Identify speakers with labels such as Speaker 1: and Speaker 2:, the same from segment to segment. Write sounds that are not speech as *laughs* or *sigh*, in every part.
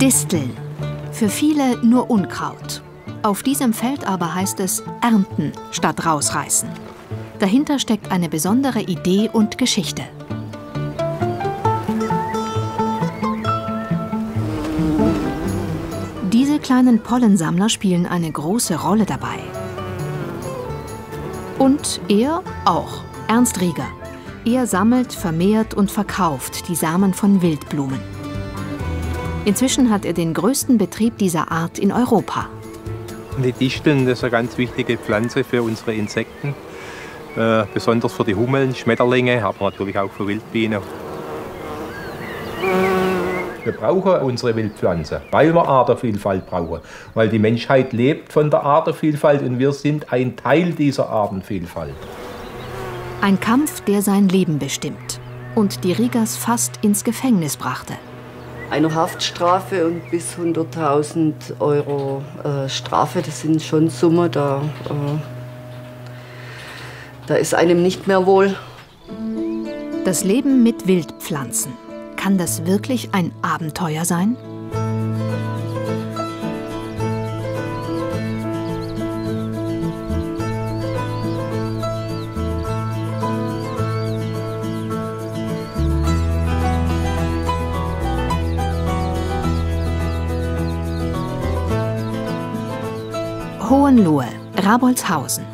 Speaker 1: Disteln. Für viele nur Unkraut. Auf diesem Feld aber heißt es ernten statt rausreißen. Dahinter steckt eine besondere Idee und Geschichte. Diese kleinen Pollensammler spielen eine große Rolle dabei. Und er auch, Ernst Rieger. Er sammelt, vermehrt und verkauft die Samen von Wildblumen. Inzwischen hat er den größten Betrieb dieser Art in Europa.
Speaker 2: Die Disteln das ist eine ganz wichtige Pflanze für unsere Insekten, äh, besonders für die Hummeln, Schmetterlinge, aber natürlich auch für Wildbienen. Wir brauchen unsere Wildpflanze, weil wir Artenvielfalt brauchen. Weil die Menschheit lebt von der Artenvielfalt und wir sind ein Teil dieser Artenvielfalt.
Speaker 1: Ein Kampf, der sein Leben bestimmt und die Rigas fast ins Gefängnis brachte.
Speaker 3: Eine Haftstrafe und bis 100.000 Euro äh, Strafe, das sind schon Summen, da, äh, da ist einem nicht mehr wohl.
Speaker 1: Das Leben mit Wildpflanzen. Kann das wirklich ein Abenteuer sein? Hohenlohe, Rabolzhausen.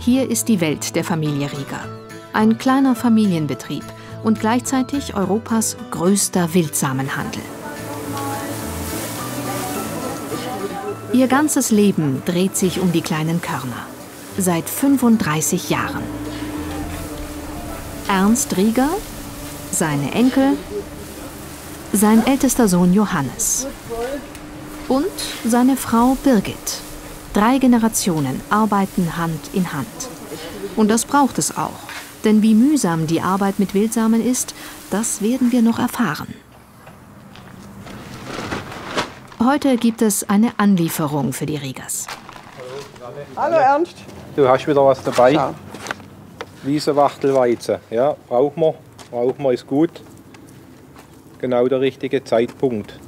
Speaker 1: Hier ist die Welt der Familie Rieger. Ein kleiner Familienbetrieb und gleichzeitig Europas größter Wildsamenhandel. Ihr ganzes Leben dreht sich um die kleinen Körner. Seit 35 Jahren. Ernst Rieger, seine Enkel, sein ältester Sohn Johannes und seine Frau Birgit. Drei Generationen arbeiten Hand in Hand. Und das braucht es auch. Denn wie mühsam die Arbeit mit Wildsamen ist, das werden wir noch erfahren. Heute gibt es eine Anlieferung für die Riegers.
Speaker 4: Hallo Ernst.
Speaker 2: Du hast wieder was dabei. Ja. Wiesewachtelweizen. Ja, brauchen wir. Brauchen wir, ist gut. Genau der richtige Zeitpunkt.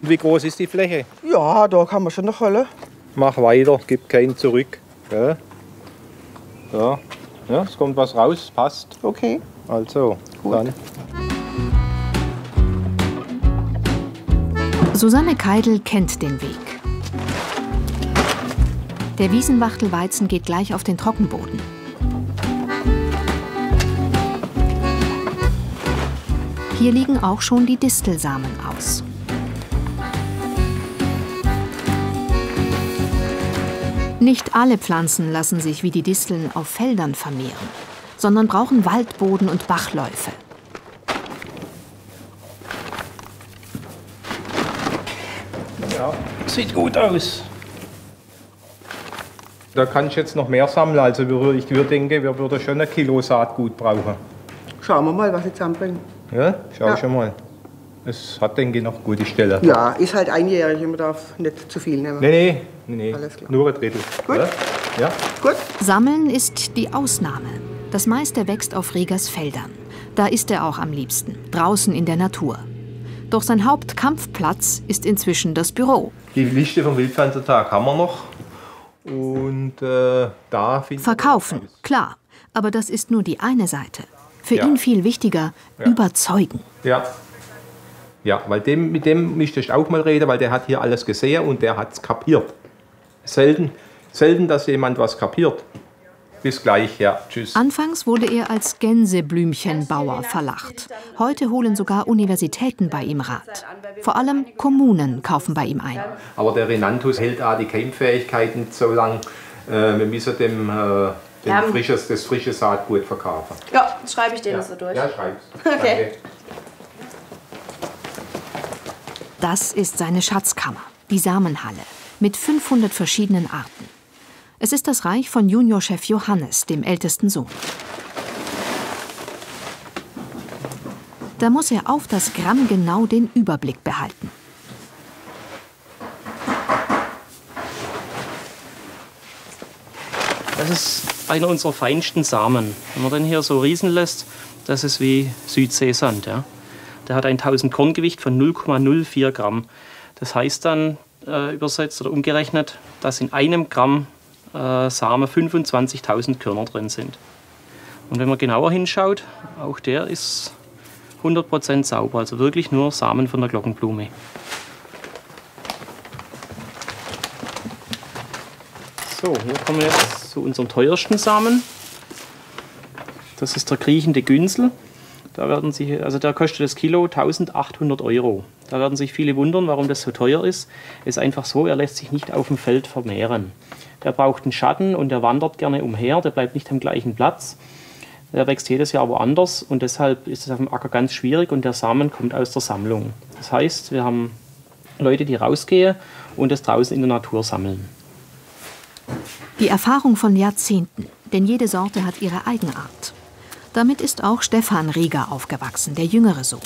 Speaker 2: Und wie groß ist die Fläche?
Speaker 4: Ja, da kann man schon noch holen
Speaker 2: mach weiter, gib keinen zurück. Ja. Ja. ja, es kommt was raus, passt.
Speaker 4: Okay.
Speaker 2: Also, Gut. dann.
Speaker 1: Susanne Keidel kennt den Weg. Der Wiesenwachtelweizen geht gleich auf den Trockenboden. Hier liegen auch schon die Distelsamen aus. Nicht alle Pflanzen lassen sich wie die Disteln auf Feldern vermehren, sondern brauchen Waldboden und Bachläufe.
Speaker 2: Ja, sieht gut aus. Da kann ich jetzt noch mehr sammeln. Also ich würde denken, wir würden schon ein Kilo Saatgut brauchen.
Speaker 4: Schauen wir mal, was ich zusammenbringe.
Speaker 2: Ja, schau ja. schon mal. Es hat, denke ich, noch gute Stelle.
Speaker 4: Ja, ist halt einjährig, man darf nicht zu viel nehmen.
Speaker 2: Nee, nee, Nee, nur ein Drittel.
Speaker 4: Gut.
Speaker 2: Ja?
Speaker 4: Gut.
Speaker 1: Sammeln ist die Ausnahme. Das meiste wächst auf Regers Feldern. Da ist er auch am liebsten, draußen in der Natur. Doch sein Hauptkampfplatz ist inzwischen das Büro.
Speaker 2: Die Liste vom Wildpflanzentag haben wir noch. Und äh, da
Speaker 1: Verkaufen, klar. Aber das ist nur die eine Seite. Für ja. ihn viel wichtiger, ja. überzeugen.
Speaker 2: Ja. Ja, weil dem, mit dem müsste ich auch mal reden, weil der hat hier alles gesehen und der hat es kapiert. Selten, selten, dass jemand was kapiert. Bis gleich, ja, tschüss.
Speaker 1: Anfangs wurde er als Gänseblümchenbauer verlacht. Heute holen sogar Universitäten bei ihm Rat. Vor allem Kommunen kaufen bei ihm ein.
Speaker 2: Aber der Renanthus hält auch die Keimfähigkeit nicht so lang. Äh, wir müssen dem, äh, dem ja. frisches, das frische Saatgut verkaufen.
Speaker 5: Ja, schreibe ich denen ja. so durch.
Speaker 2: Ja, schreib's.
Speaker 5: Okay. Danke.
Speaker 1: Das ist seine Schatzkammer, die Samenhalle mit 500 verschiedenen Arten. Es ist das Reich von Juniorchef Johannes, dem ältesten Sohn. Da muss er auf das Gramm genau den Überblick behalten.
Speaker 6: Das ist einer unserer feinsten Samen. Wenn man den hier so riesen lässt, das ist wie Südseesand. Ja?
Speaker 5: Der hat ein 1000 Korn Gewicht von 0,04 Gramm. Das heißt dann äh, übersetzt oder umgerechnet, dass in einem Gramm äh, Samen 25.000 Körner drin sind. Und wenn man genauer hinschaut, auch der ist 100% sauber, also wirklich nur Samen von der Glockenblume. So, hier kommen wir jetzt zu unserem teuersten Samen. Das ist der kriechende Günsel. Da werden Sie, also der kostet das Kilo 1800 Euro. Da werden sich viele wundern, warum das so teuer ist. Es ist einfach so, er lässt sich nicht auf dem Feld vermehren. Der braucht einen Schatten und der wandert gerne umher, der bleibt nicht am gleichen Platz. Der wächst jedes Jahr woanders und deshalb ist es auf dem Acker ganz schwierig und der Samen kommt aus der Sammlung. Das heißt, wir haben Leute, die rausgehen und es draußen in der Natur sammeln.
Speaker 1: Die Erfahrung von Jahrzehnten, denn jede Sorte hat ihre Eigenart. Damit ist auch Stefan Rieger aufgewachsen, der jüngere Sohn.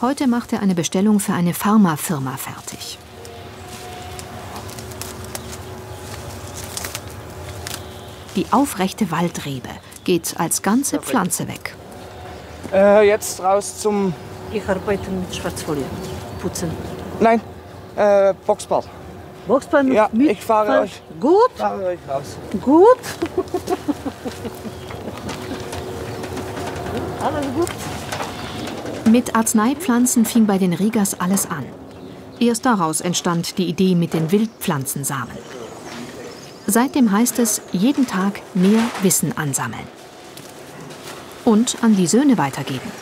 Speaker 1: Heute macht er eine Bestellung für eine Pharmafirma fertig. Die aufrechte Waldrebe geht als ganze Pflanze weg.
Speaker 6: Äh, jetzt raus zum.
Speaker 7: Ich arbeite mit Schwarzfolie. Putzen.
Speaker 6: Nein, äh, Boxbad.
Speaker 7: Boxbad mit
Speaker 6: Ja,
Speaker 7: mit
Speaker 6: ich fahre euch.
Speaker 7: Gut,
Speaker 6: Fahre euch raus.
Speaker 7: gut. Alles gut.
Speaker 1: Mit Arzneipflanzen fing bei den Riegers alles an. Erst daraus entstand die Idee mit den Wildpflanzensamen. Seitdem heißt es, jeden Tag mehr Wissen ansammeln. Und an die Söhne weitergeben.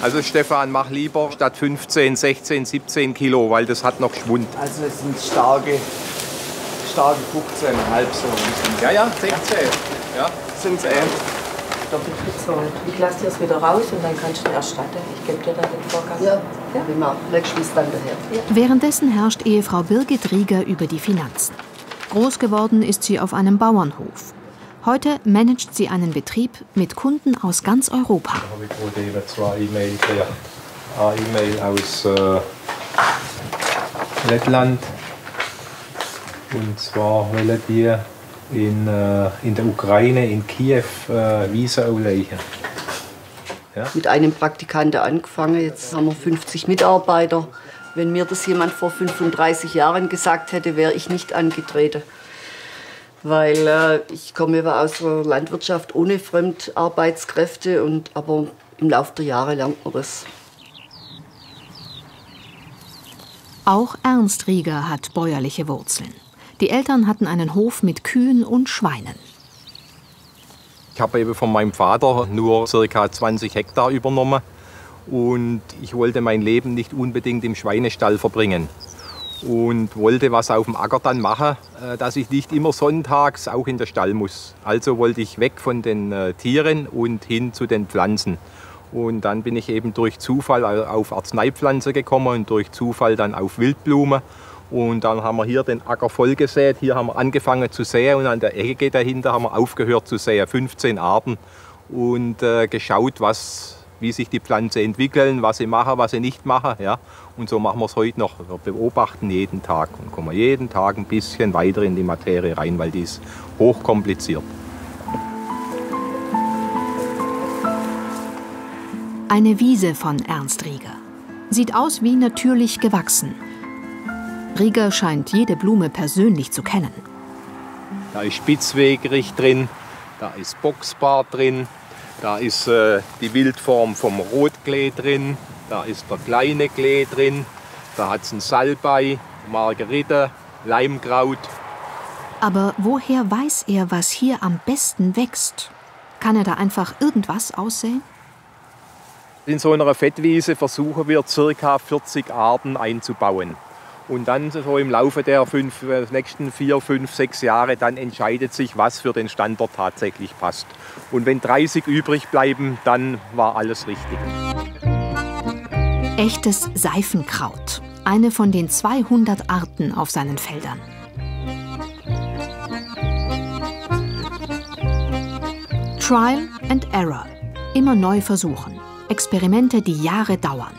Speaker 2: Also Stefan, mach lieber statt 15, 16, 17 Kilo, weil das hat noch Schwund.
Speaker 6: Also es sind starke, starke 15, halb so.
Speaker 2: Ja, ja, 16. Ja.
Speaker 6: Sind äh,
Speaker 7: Doppelt bezahlt. Ich lasse dir das wieder raus und dann kannst du ihn erstatten. Ich gebe dir dann den Vorgang.
Speaker 3: Ja, prima. Legst du es dann daher.
Speaker 1: Währenddessen herrscht Ehefrau Birgit Rieger über die Finanzen. Groß geworden ist sie auf einem Bauernhof. Heute managt sie einen Betrieb mit Kunden aus ganz Europa.
Speaker 2: habe ich gerade eben zwei E-Mails gekriegt. Eine E-Mail aus äh, Lettland. Und zwar wollen die in, äh, in der Ukraine, in Kiew, äh, Wiese auflegen.
Speaker 3: Mit einem Praktikanten angefangen. Jetzt haben wir 50 Mitarbeiter. Wenn mir das jemand vor 35 Jahren gesagt hätte, wäre ich nicht angetreten. Weil äh, ich komme aus der Landwirtschaft ohne Fremdarbeitskräfte. Und, aber im Laufe der Jahre lernt man das.
Speaker 1: Auch Ernst Rieger hat bäuerliche Wurzeln. Die Eltern hatten einen Hof mit Kühen und Schweinen.
Speaker 2: Ich habe eben von meinem Vater nur ca. 20 Hektar übernommen und ich wollte mein Leben nicht unbedingt im Schweinestall verbringen und wollte was auf dem Acker dann machen, äh, dass ich nicht immer sonntags auch in den Stall muss. Also wollte ich weg von den äh, Tieren und hin zu den Pflanzen. Und dann bin ich eben durch Zufall auf Arzneipflanze gekommen und durch Zufall dann auf Wildblume. Und dann haben wir hier den Acker voll gesät. Hier haben wir angefangen zu säen und an der Ecke dahinter haben wir aufgehört zu säen. 15 Arten und äh, geschaut, was, wie sich die Pflanzen entwickeln, was sie machen, was sie nicht machen. Ja. Und so machen wir es heute noch. Wir beobachten jeden Tag und kommen jeden Tag ein bisschen weiter in die Materie rein, weil die ist hochkompliziert.
Speaker 1: Eine Wiese von Ernst Rieger. Sieht aus wie natürlich gewachsen. Rieger scheint jede Blume persönlich zu kennen.
Speaker 2: Da ist Spitzwegerich drin, da ist Boxbar drin, da ist äh, die Wildform vom Rotklee drin, da ist der kleine Klee drin, da hat es einen Salbei, Margerite, Leimkraut.
Speaker 1: Aber woher weiß er, was hier am besten wächst? Kann er da einfach irgendwas aussehen?
Speaker 2: In so einer Fettwiese versuchen wir ca. 40 Arten einzubauen. Und dann so im Laufe der fünf, äh, nächsten vier, fünf, sechs Jahre, dann entscheidet sich, was für den Standort tatsächlich passt. Und wenn 30 übrig bleiben, dann war alles richtig.
Speaker 1: Echtes Seifenkraut. Eine von den 200 Arten auf seinen Feldern. Trial and Error. Immer neu versuchen. Experimente, die Jahre dauern.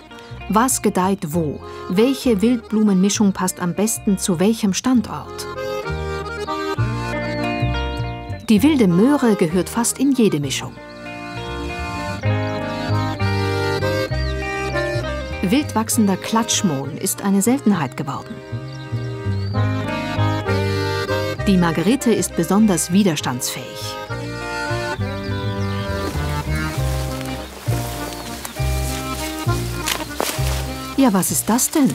Speaker 1: Was gedeiht wo? Welche Wildblumenmischung passt am besten zu welchem Standort? Die wilde Möhre gehört fast in jede Mischung. Wild wachsender Klatschmohn ist eine Seltenheit geworden. Die Margerite ist besonders widerstandsfähig. Ja, was ist das denn?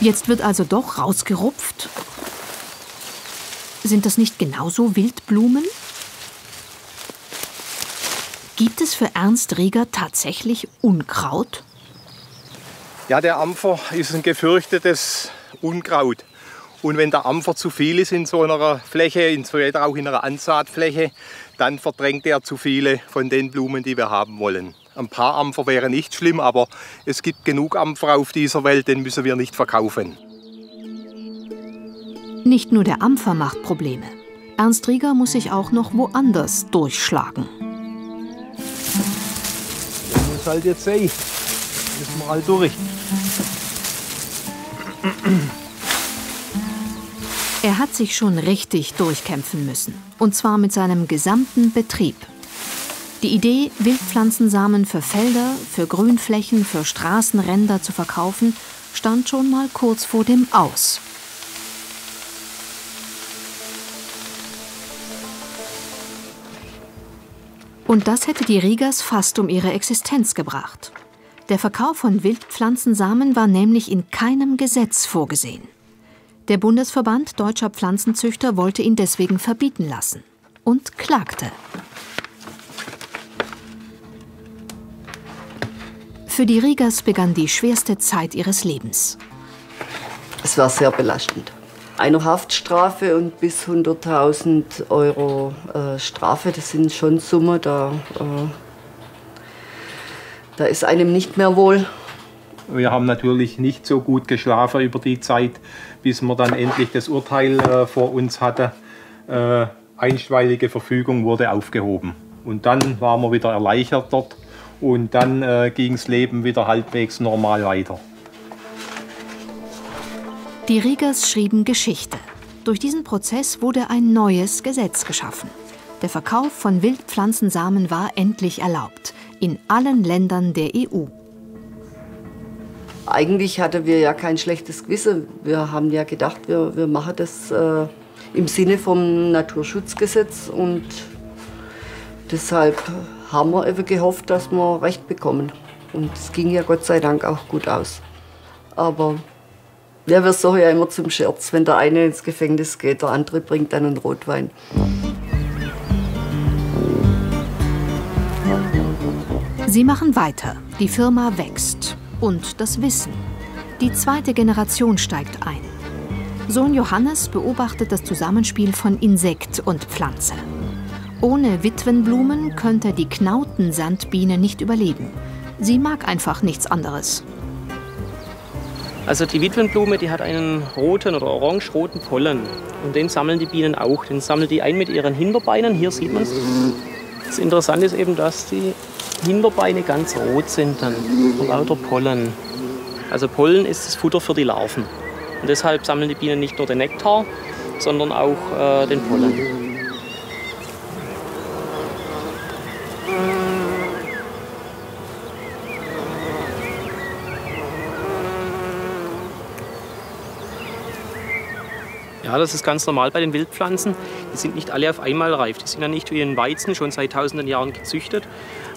Speaker 1: Jetzt wird also doch rausgerupft? Sind das nicht genauso Wildblumen? Gibt es für Ernst Rieger tatsächlich Unkraut?
Speaker 2: Ja, der Ampfer ist ein gefürchtetes Unkraut. Und wenn der Ampfer zu viel ist in so einer Fläche, insbesondere auch in einer Ansaatfläche, dann verdrängt er zu viele von den Blumen, die wir haben wollen. Ein paar Ampfer wäre nicht schlimm, aber es gibt genug Ampfer auf dieser Welt, den müssen wir nicht verkaufen.
Speaker 1: Nicht nur der Ampfer macht Probleme. Ernst Rieger muss sich auch noch woanders durchschlagen.
Speaker 2: Das muss halt jetzt sein. Müssen wir halt durch.
Speaker 1: Er hat sich schon richtig durchkämpfen müssen. Und zwar mit seinem gesamten Betrieb. Die Idee, Wildpflanzensamen für Felder, für Grünflächen, für Straßenränder zu verkaufen, stand schon mal kurz vor dem Aus. Und das hätte die Riegers fast um ihre Existenz gebracht. Der Verkauf von Wildpflanzensamen war nämlich in keinem Gesetz vorgesehen. Der Bundesverband deutscher Pflanzenzüchter wollte ihn deswegen verbieten lassen und klagte. Für die Riegers begann die schwerste Zeit ihres Lebens.
Speaker 3: Es war sehr belastend. Eine Haftstrafe und bis 100.000 Euro äh, Strafe, das sind schon Summen, da, äh, da ist einem nicht mehr wohl.
Speaker 2: Wir haben natürlich nicht so gut geschlafen über die Zeit, bis wir dann endlich das Urteil äh, vor uns hatten. Äh, einstweilige Verfügung wurde aufgehoben. Und dann waren wir wieder erleichtert dort und dann äh, ging das Leben wieder halbwegs normal weiter.
Speaker 1: Die Riegers schrieben Geschichte. Durch diesen Prozess wurde ein neues Gesetz geschaffen. Der Verkauf von Wildpflanzensamen war endlich erlaubt. In allen Ländern der EU.
Speaker 3: Eigentlich hatten wir ja kein schlechtes Gewissen. Wir haben ja gedacht, wir, wir machen das äh, im Sinne vom Naturschutzgesetz und deshalb haben wir eben gehofft, dass wir Recht bekommen. Und es ging ja Gott sei Dank auch gut aus. Aber ja, wir sagen ja immer zum Scherz, wenn der eine ins Gefängnis geht, der andere bringt dann einen Rotwein.
Speaker 1: Sie machen weiter. Die Firma wächst. Und das Wissen. Die zweite Generation steigt ein. Sohn Johannes beobachtet das Zusammenspiel von Insekt und Pflanze. Ohne Witwenblumen könnte die Knautensandbiene nicht überleben. Sie mag einfach nichts anderes.
Speaker 5: Also die Witwenblume, die hat einen roten oder orange-roten Pollen. Und den sammeln die Bienen auch. Den sammeln die ein mit ihren Hinterbeinen. Hier sieht man es. Das Interessante ist eben, dass die Hinterbeine ganz rot sind dann. Lauter Pollen. Also Pollen ist das Futter für die Larven. Und deshalb sammeln die Bienen nicht nur den Nektar, sondern auch äh, den Pollen. Ja, das ist ganz normal bei den Wildpflanzen. Die sind nicht alle auf einmal reif. Die sind ja nicht wie ein Weizen schon seit tausenden Jahren gezüchtet,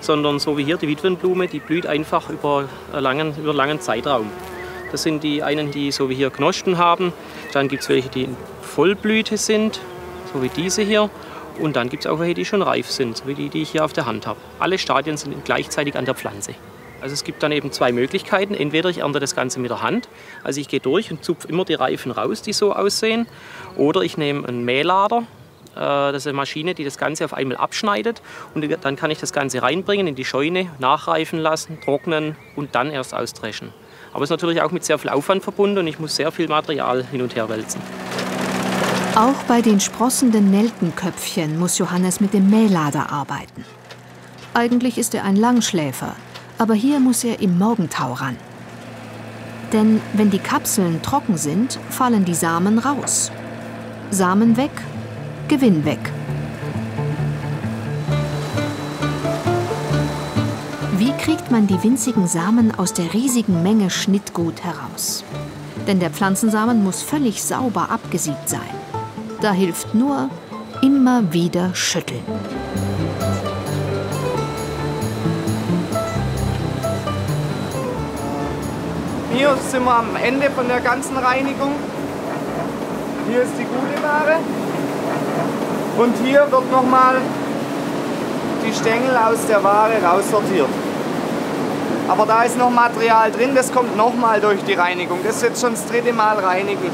Speaker 5: sondern so wie hier die Witwenblume, die blüht einfach über einen langen, über einen langen Zeitraum. Das sind die einen, die so wie hier Knospen haben. Dann gibt es welche, die in Vollblüte sind, so wie diese hier. Und dann gibt es auch welche, die schon reif sind, so wie die, die ich hier auf der Hand habe. Alle Stadien sind gleichzeitig an der Pflanze. Also es gibt dann eben zwei Möglichkeiten. Entweder ich ernte das Ganze mit der Hand, also ich gehe durch und zupfe immer die Reifen raus, die so aussehen. Oder ich nehme einen Mählader, äh, das ist eine Maschine, die das Ganze auf einmal abschneidet. Und dann kann ich das Ganze reinbringen in die Scheune, nachreifen lassen, trocknen und dann erst austreschen. Aber es ist natürlich auch mit sehr viel Aufwand verbunden und ich muss sehr viel Material hin und her wälzen.
Speaker 1: Auch bei den sprossenden Nelkenköpfchen muss Johannes mit dem Mählader arbeiten. Eigentlich ist er ein Langschläfer, aber hier muss er im Morgentau ran. Denn wenn die Kapseln trocken sind, fallen die Samen raus. Samen weg, Gewinn weg. Wie kriegt man die winzigen Samen aus der riesigen Menge Schnittgut heraus? Denn der Pflanzensamen muss völlig sauber abgesiebt sein. Da hilft nur immer wieder schütteln.
Speaker 6: Hier sind wir am Ende von der ganzen Reinigung. Hier ist die gute Ware. Und hier wird nochmal die Stängel aus der Ware raussortiert. Aber da ist noch Material drin, das kommt nochmal durch die Reinigung. Das ist jetzt schon das dritte Mal reinigen.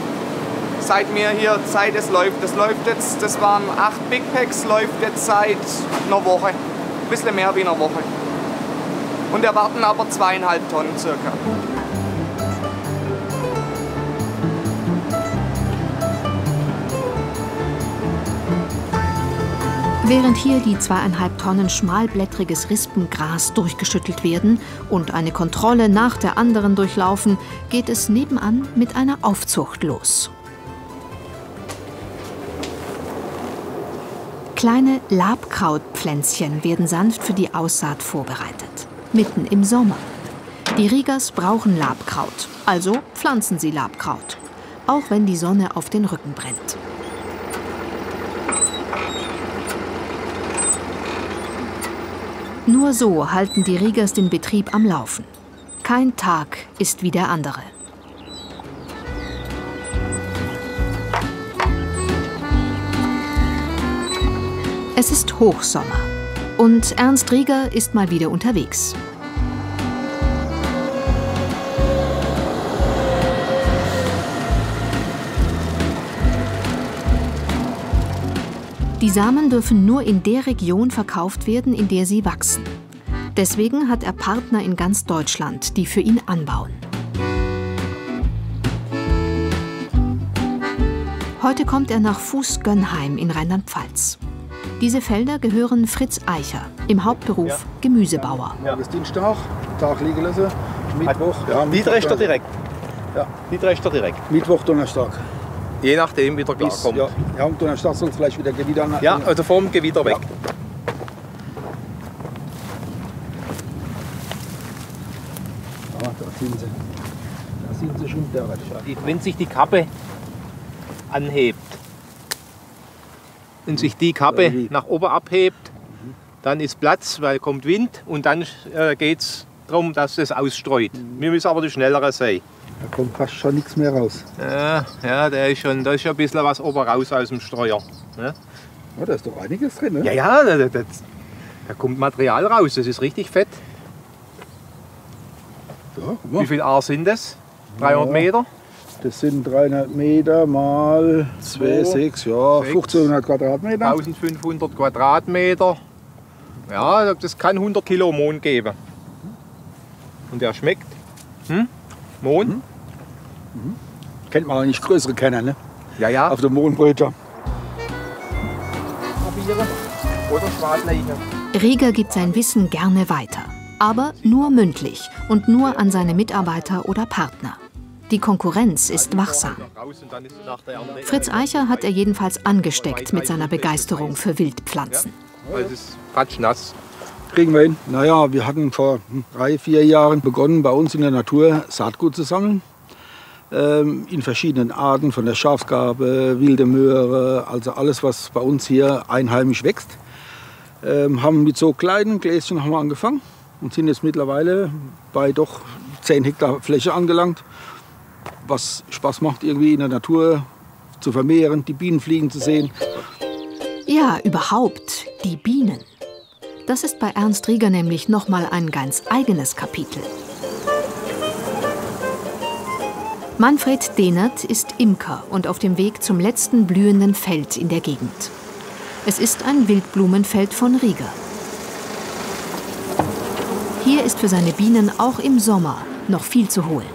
Speaker 6: Seit mir hier, seit es läuft. Das läuft jetzt, das waren acht Big Packs, läuft jetzt seit einer Woche. Ein bisschen mehr wie einer Woche. Und erwarten aber zweieinhalb Tonnen circa.
Speaker 1: Während hier die zweieinhalb Tonnen schmalblättriges Rispengras durchgeschüttelt werden und eine Kontrolle nach der anderen durchlaufen, geht es nebenan mit einer Aufzucht los. Kleine Labkrautpflänzchen werden sanft für die Aussaat vorbereitet. Mitten im Sommer. Die Riegers brauchen Labkraut, also pflanzen sie Labkraut. Auch wenn die Sonne auf den Rücken brennt. Nur so halten die Riegers den Betrieb am Laufen. Kein Tag ist wie der andere. Es ist Hochsommer und Ernst Rieger ist mal wieder unterwegs. Die Samen dürfen nur in der Region verkauft werden, in der sie wachsen. Deswegen hat er Partner in ganz Deutschland, die für ihn anbauen. Heute kommt er nach Fuß-Gönnheim in Rheinland-Pfalz. Diese Felder gehören Fritz Eicher, im Hauptberuf ja. Gemüsebauer.
Speaker 8: Ja. Bis Dienstag, Tag liegen lassen, Mittwoch.
Speaker 2: Ja, Mittwoch direkt?
Speaker 8: Ja.
Speaker 2: Direkt?
Speaker 8: Mittwoch, Donnerstag.
Speaker 2: Je nachdem, wie der Bis, kommt.
Speaker 8: Ja, ja und dann startet es vielleicht wieder Gewitter.
Speaker 2: Ja, also vom Gewitter weg.
Speaker 8: Ja. Ah, da sind sie. Da sind sie schon da.
Speaker 2: Wenn sich die Kappe anhebt und sich die Kappe nach oben abhebt, dann ist Platz, weil kommt Wind und dann äh, geht es darum, dass es ausstreut. Wir müssen aber die schnellere sein.
Speaker 8: Da kommt fast schon nichts mehr raus.
Speaker 2: Ja, ja da ist schon da ist schon ein bisschen was oben raus aus dem Streuer. Ja,
Speaker 8: ja da ist doch einiges drin. Ne?
Speaker 2: Ja, ja, da, da, da, kommt Material raus. Das ist richtig fett.
Speaker 8: Ja,
Speaker 2: Wie viel A sind das? 300 ja, Meter?
Speaker 8: Das sind 300 Meter mal 2, 6, ja, 1500 Quadratmeter.
Speaker 2: 1500 Quadratmeter. Ja, das kann 100 Kilo Mohn geben. Und der schmeckt. Hm? Mohn? Mhm.
Speaker 8: Mhm. Kennt man auch nicht größere kennen, ne?
Speaker 2: Ja, ja.
Speaker 8: Auf der Mohnbrötchen.
Speaker 2: Oder
Speaker 1: Rieger gibt sein Wissen gerne weiter. Aber nur mündlich und nur an seine Mitarbeiter oder Partner. Die Konkurrenz ist wachsam. Fritz Eicher hat er jedenfalls angesteckt mit seiner Begeisterung für Wildpflanzen.
Speaker 2: Es ist patschnass
Speaker 8: kriegen wir hin. Naja, wir hatten vor drei, vier Jahren begonnen, bei uns in der Natur Saatgut zu sammeln. Ähm, in verschiedenen Arten, von der Schafsgabe, wilde Möhre, also alles, was bei uns hier einheimisch wächst. Ähm, haben mit so kleinen Gläschen haben wir angefangen und sind jetzt mittlerweile bei doch 10 Hektar Fläche angelangt, was Spaß macht, irgendwie in der Natur zu vermehren, die Bienen fliegen zu sehen.
Speaker 1: Ja, überhaupt die Bienen. Das ist bei Ernst Rieger nämlich nochmal ein ganz eigenes Kapitel. Manfred Dehnert ist Imker und auf dem Weg zum letzten blühenden Feld in der Gegend. Es ist ein Wildblumenfeld von Rieger. Hier ist für seine Bienen auch im Sommer noch viel zu holen.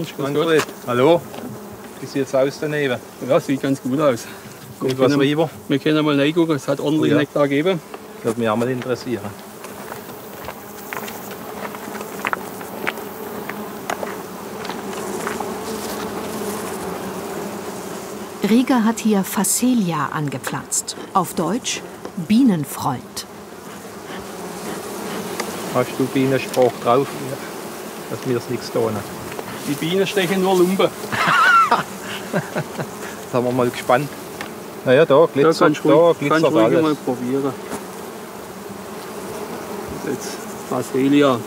Speaker 9: Ernst,
Speaker 2: Manfred, hallo. Wie sieht es aus daneben?
Speaker 9: Ja, sieht ganz gut aus.
Speaker 2: Kommt was können, rüber?
Speaker 9: Wir können mal reingucken, es hat ordentlich oh, ja. Nektar gegeben.
Speaker 2: Das würde mich auch mal interessieren.
Speaker 1: Rieger hat hier Phacelia angepflanzt. Auf Deutsch Bienenfreund.
Speaker 2: Hast du Bienenspruch drauf, dass mir es nichts tun?
Speaker 9: Die Bienen stechen nur Lumpe. *laughs*
Speaker 2: Da sind wir mal gespannt. Naja, da
Speaker 9: Da
Speaker 2: glitzert,
Speaker 9: kannst du
Speaker 2: da
Speaker 9: ruhig,
Speaker 2: glitzert
Speaker 9: kannst ruhig
Speaker 2: alles.
Speaker 9: mal probieren. Das ist jetzt Phacelia.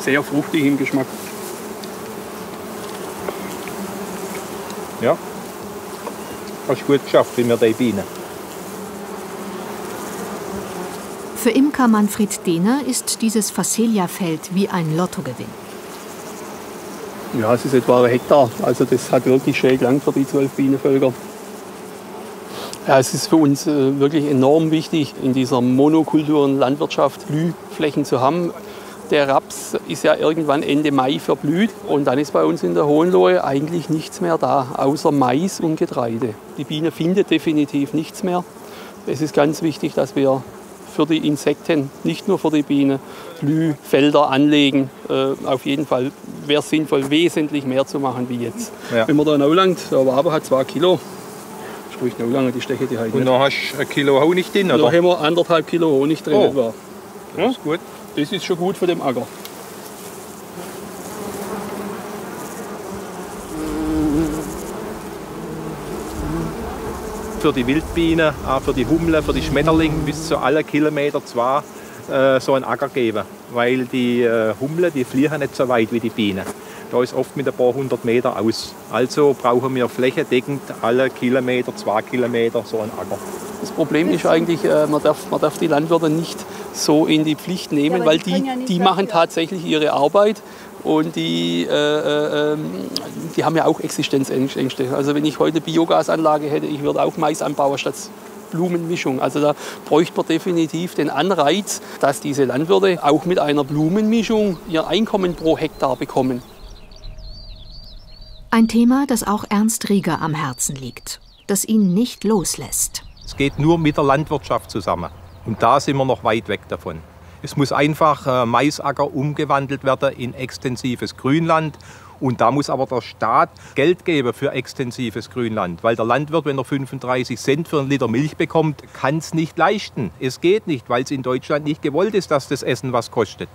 Speaker 9: Sehr fruchtig im Geschmack.
Speaker 2: Ja. Hast du gut geschafft, wie wir die Bienen.
Speaker 1: Für Imker Manfred Dehner ist dieses Phacelia-Feld wie ein Lottogewinn.
Speaker 9: Ja, es ist etwa ein Hektar. Also das hat wirklich schön gelangt für die zwölf Bienenvölker. Ja, es ist für uns äh, wirklich enorm wichtig, in dieser Monokulturen-Landwirtschaft Blühflächen zu haben. Der Raps ist ja irgendwann Ende Mai verblüht und dann ist bei uns in der Hohenlohe eigentlich nichts mehr da, außer Mais und Getreide. Die Biene findet definitiv nichts mehr. Es ist ganz wichtig, dass wir für die Insekten, nicht nur für die Biene, Blühfelder anlegen. Äh, auf jeden Fall wäre es sinnvoll, wesentlich mehr zu machen wie jetzt.
Speaker 2: Ja.
Speaker 9: Wenn man da Nauland, der Wabe hat zwei Kilo, ist ruhig Nauland, die stechen die halt
Speaker 2: Und
Speaker 9: nicht.
Speaker 2: dann hast du ein Kilo Honig drin,
Speaker 9: Da
Speaker 2: oder?
Speaker 9: haben wir anderthalb Kilo Honig drin.
Speaker 2: Oh. Das ist gut.
Speaker 9: Das ist schon gut für den Acker.
Speaker 2: Für die Wildbienen, auch für die Hummeln, für die Schmetterlinge bis zu alle Kilometer zwei äh, so einen Acker geben. Weil die äh, Hummeln, die fliegen nicht so weit wie die Bienen. Da ist oft mit ein paar hundert Meter aus. Also brauchen wir flächendeckend alle Kilometer, zwei Kilometer so einen Acker.
Speaker 9: Das Problem ist eigentlich, äh, man darf, man darf die Landwirte nicht so in die Pflicht nehmen,
Speaker 3: aber
Speaker 9: weil
Speaker 3: die ja
Speaker 9: die machen tatsächlich ihre Arbeit und die, äh, äh, ähm, die haben ja auch Existenzängste. Also wenn ich heute Biogasanlage hätte, ich würde auch Mais anbauen statt Blumenmischung. Also da bräuchte man definitiv den Anreiz, dass diese Landwirte auch mit einer Blumenmischung ihr Einkommen pro Hektar bekommen.
Speaker 1: Ein Thema, das auch Ernst Rieger am Herzen liegt, das ihn nicht loslässt.
Speaker 2: Es geht nur mit der Landwirtschaft zusammen. Und da sind wir noch weit weg davon. Es muss einfach äh, Maisacker umgewandelt werden in extensives Grünland. Und da muss aber der Staat Geld geben für extensives Grünland. Weil der Landwirt, wenn er 35 Cent für einen Liter Milch bekommt, kann es nicht leisten. Es geht nicht, weil es in Deutschland nicht gewollt ist, dass das Essen was kostet.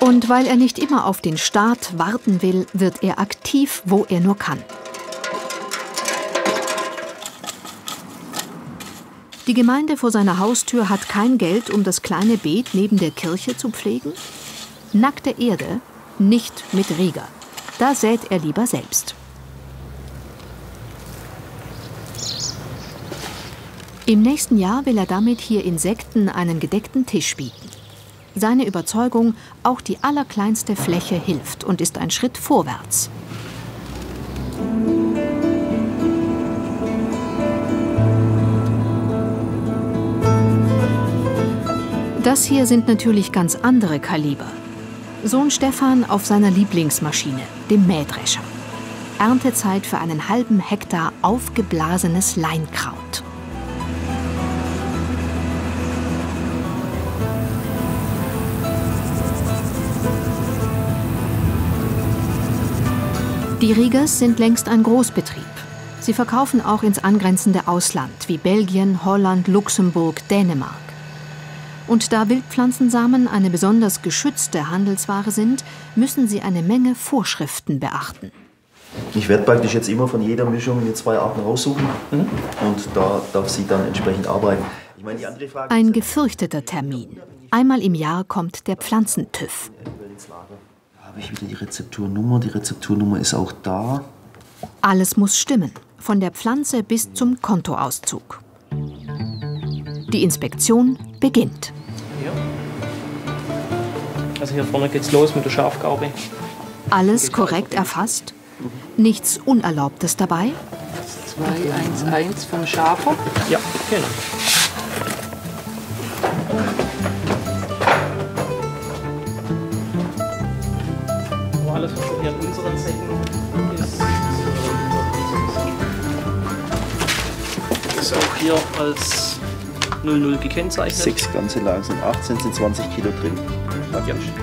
Speaker 1: Und weil er nicht immer auf den Staat warten will, wird er aktiv, wo er nur kann. Die Gemeinde vor seiner Haustür hat kein Geld, um das kleine Beet neben der Kirche zu pflegen? Nackte Erde, nicht mit Rieger. Da sät er lieber selbst. Im nächsten Jahr will er damit hier Insekten einen gedeckten Tisch bieten. Seine Überzeugung, auch die allerkleinste Fläche hilft und ist ein Schritt vorwärts. Das hier sind natürlich ganz andere Kaliber. Sohn Stefan auf seiner Lieblingsmaschine, dem Mähdrescher. Erntezeit für einen halben Hektar aufgeblasenes Leinkraut. Die Riegers sind längst ein Großbetrieb. Sie verkaufen auch ins angrenzende Ausland wie Belgien, Holland, Luxemburg, Dänemark. Und da Wildpflanzensamen eine besonders geschützte Handelsware sind, müssen sie eine Menge Vorschriften beachten.
Speaker 10: Ich werde praktisch jetzt immer von jeder Mischung mir zwei Arten raussuchen und da darf sie dann entsprechend arbeiten. Ich meine, die andere Frage
Speaker 1: Ein gefürchteter Termin. Einmal im Jahr kommt der Pflanzentüff.
Speaker 10: habe ich wieder die Rezepturnummer. Die Rezepturnummer ist auch da.
Speaker 1: Alles muss stimmen, von der Pflanze bis zum Kontoauszug. Die Inspektion beginnt.
Speaker 5: Also hier vorne geht's los mit der Schafgaube.
Speaker 1: Alles korrekt erfasst? Nichts Unerlaubtes dabei?
Speaker 7: 211 vom Schafer.
Speaker 5: Ja, genau. Aber alles, was hier in unseren Säcken ist, ist auch hier als 00 gekennzeichnet.
Speaker 10: Sechs ganze Lagen sind 18, sind 20 Kilo drin.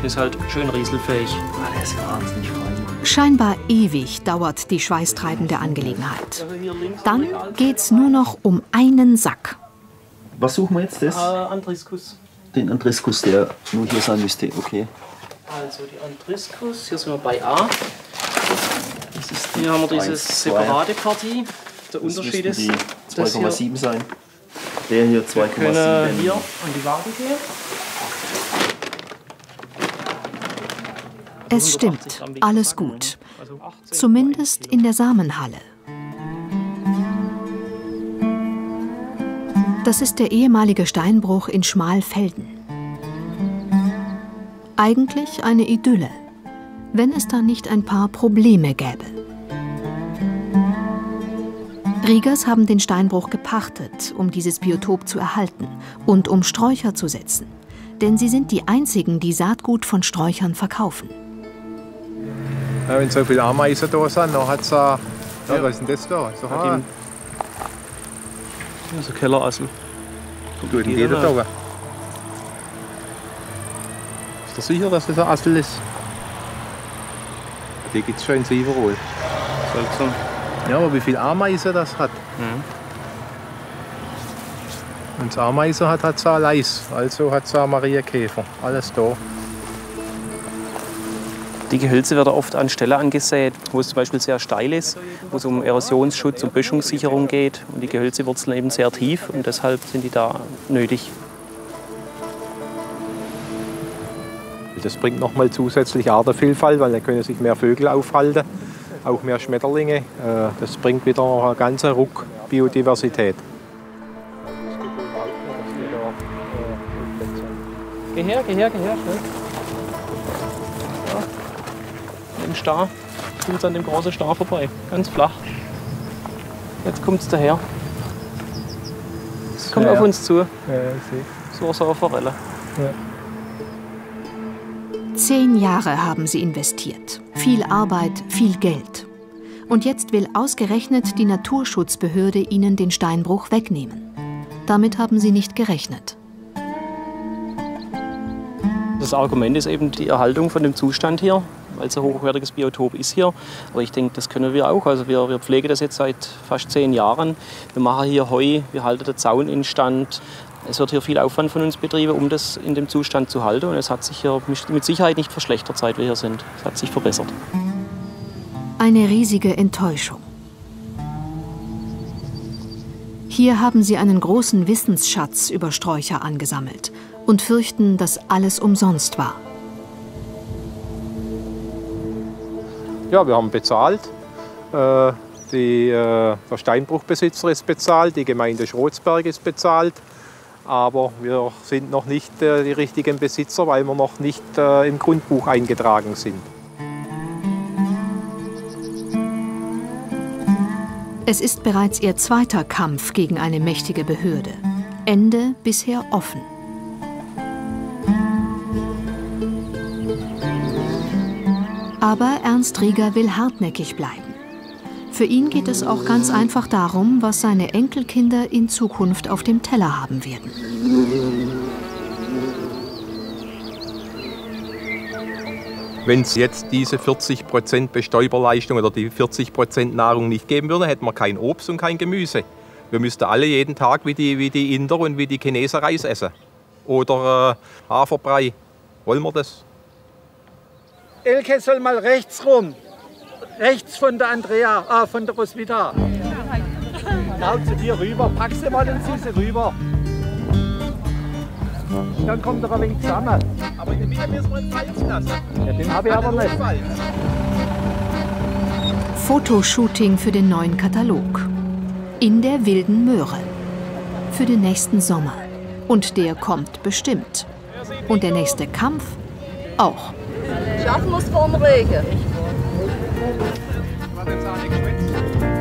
Speaker 5: Ist halt schön rieselfähig.
Speaker 10: Ah, der ist wahnsinnig fein.
Speaker 1: Scheinbar ewig dauert die schweißtreibende Angelegenheit. Dann geht's nur noch um einen Sack.
Speaker 10: Was suchen wir jetzt? Das?
Speaker 5: Äh, Andriskus.
Speaker 10: Den Andriskus, der nur hier sein müsste. Okay.
Speaker 5: Also die Andriskus, hier sind wir bei A. hier haben wir diese separate Partie. Der Unterschied ist,
Speaker 10: müssten die
Speaker 5: dass hier
Speaker 10: 2,7 sein. Der hier
Speaker 5: wir können
Speaker 10: 2,7.
Speaker 5: hier an die Waage gehen.
Speaker 1: Es stimmt, alles gut. Zumindest in der Samenhalle. Das ist der ehemalige Steinbruch in Schmalfelden. Eigentlich eine Idylle, wenn es da nicht ein paar Probleme gäbe. Riegers haben den Steinbruch gepachtet, um dieses Biotop zu erhalten und um Sträucher zu setzen. Denn sie sind die einzigen, die Saatgut von Sträuchern verkaufen.
Speaker 2: Ja, wenn so viele Ameisen da sind, dann hat es ja, was ist denn das da? So,
Speaker 5: Hat ihm- Also Kellerassel.
Speaker 2: gut, geht er da. Ist ihr sicher, dass das ein Assel ist? Die gibt es schon in Sieverol.
Speaker 5: Seltsam.
Speaker 2: Ja, aber wie viele Ameisen das hat? Wenn es Ameisen hat, hat es auch Leis. Also hat es auch Marienkäfer. Alles da.
Speaker 5: Die Gehölze werden oft an Stellen angesät, wo es zum Beispiel sehr steil ist, wo es um Erosionsschutz und Böschungssicherung geht. Und die Gehölze wurzeln eben sehr tief und deshalb sind die da nötig.
Speaker 2: Das bringt nochmal zusätzlich Artenvielfalt, weil dann können sich mehr Vögel aufhalten, auch mehr Schmetterlinge. Äh, Das bringt wieder noch einen ganzen Ruck Biodiversität.
Speaker 5: Geh her, geh her, geh her, schnell. Ja. Im Star. Kommt an dem großen Star vorbei. Ganz flach. Jetzt kommt es daher. Es kommt
Speaker 2: Ja,
Speaker 5: auf
Speaker 2: ja.
Speaker 5: uns zu.
Speaker 2: Ja.
Speaker 5: So so eine Forelle.
Speaker 1: Zehn Jahre haben sie investiert. Viel Arbeit, viel Geld. Und jetzt will ausgerechnet die Naturschutzbehörde ihnen den Steinbruch wegnehmen. Damit haben sie nicht gerechnet.
Speaker 5: Das Argument ist eben die Erhaltung von dem Zustand hier, weil es ein hochwertiges Biotop ist hier. Aber ich denke, das können wir auch. Also wir, wir pflegen das jetzt seit fast zehn Jahren. Wir machen hier Heu, wir halten den Zaun instand. Es wird hier viel Aufwand von uns betrieben, um das in dem Zustand zu halten. Und es hat sich hier mit Sicherheit nicht verschlechtert, seit wir hier sind. Es hat sich verbessert.
Speaker 1: Eine riesige Enttäuschung. Hier haben sie einen großen Wissensschatz über Sträucher angesammelt und fürchten, dass alles umsonst war.
Speaker 2: Ja, wir haben bezahlt. Äh, Die, äh, der Steinbruchbesitzer ist bezahlt, die Gemeinde Schrotzberg ist bezahlt. Aber wir sind noch nicht äh, die richtigen Besitzer, weil wir noch nicht äh, im Grundbuch eingetragen sind.
Speaker 1: Es ist bereits ihr zweiter Kampf gegen eine mächtige Behörde. Ende bisher offen. Aber Ernst Rieger will hartnäckig bleiben. Für ihn geht es auch ganz einfach darum, was seine Enkelkinder in Zukunft auf dem Teller haben werden.
Speaker 2: Wenn es jetzt diese 40% Bestäuberleistung oder die 40% Nahrung nicht geben würde, hätten wir kein Obst und kein Gemüse. Wir müssten alle jeden Tag wie die, wie die Inder und wie die Chinesen Reis essen. Oder äh, Haferbrei. Wollen wir das?
Speaker 8: Elke soll mal rechts rum. Rechts von der Andrea, ah, von der Roswitha. Genau zu dir rüber. Pack sie mal und zieh sie rüber. Dann kommt er ein wenig zusammen.
Speaker 2: Aber in der Mitte müssen wir einen Falz lassen.
Speaker 8: Ja, den habe ich aber nicht.
Speaker 1: Fotoshooting für den neuen Katalog. In der wilden Möhre. Für den nächsten Sommer. Und der kommt bestimmt. Und der nächste Kampf auch.
Speaker 3: Schaffen wir es vor dem Regen.
Speaker 2: War jetzt nicht geschwätzt.